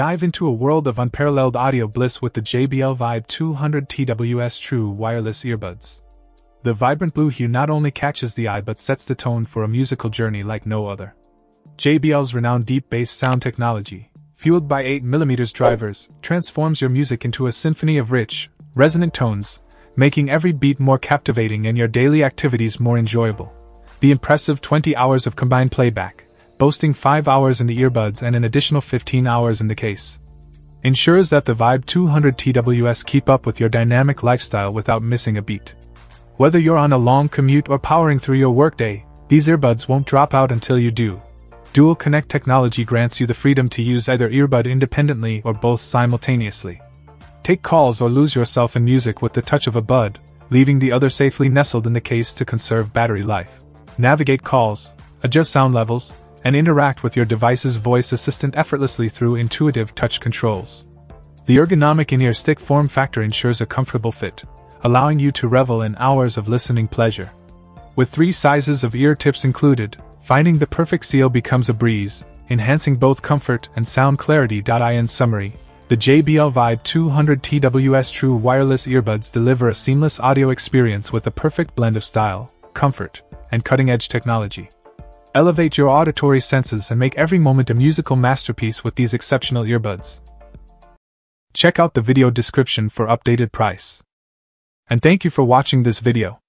Dive into a world of unparalleled audio bliss with the JBL Vibe 200 TWS True Wireless Earbuds. The vibrant blue hue not only catches the eye but sets the tone for a musical journey like no other. JBL's renowned deep bass sound technology, fueled by 8mm drivers, transforms your music into a symphony of rich, resonant tones, making every beat more captivating and your daily activities more enjoyable. The impressive 20 hours of combined playback, boasting 5 hours in the earbuds and an additional 15 hours in the case. Ensures that the Vibe 200 TWS keep up with your dynamic lifestyle without missing a beat. Whether you're on a long commute or powering through your workday, these earbuds won't drop out until you do. Dual Connect technology grants you the freedom to use either earbud independently or both simultaneously. Take calls or lose yourself in music with the touch of a bud, leaving the other safely nestled in the case to conserve battery life. Navigate calls, adjust sound levels, and interact with your device's voice assistant effortlessly through intuitive touch controls. The ergonomic in ear stick form factor ensures a comfortable fit, allowing you to revel in hours of listening pleasure. With three sizes of ear tips included, finding the perfect seal becomes a breeze, enhancing both comfort and sound clarity. In summary, the JBL Vibe 200 TWS True wireless earbuds deliver a seamless audio experience with a perfect blend of style, comfort, and cutting edge technology. Elevate your auditory senses and make every moment a musical masterpiece with these exceptional earbuds. Check out the video description for updated price. And thank you for watching this video.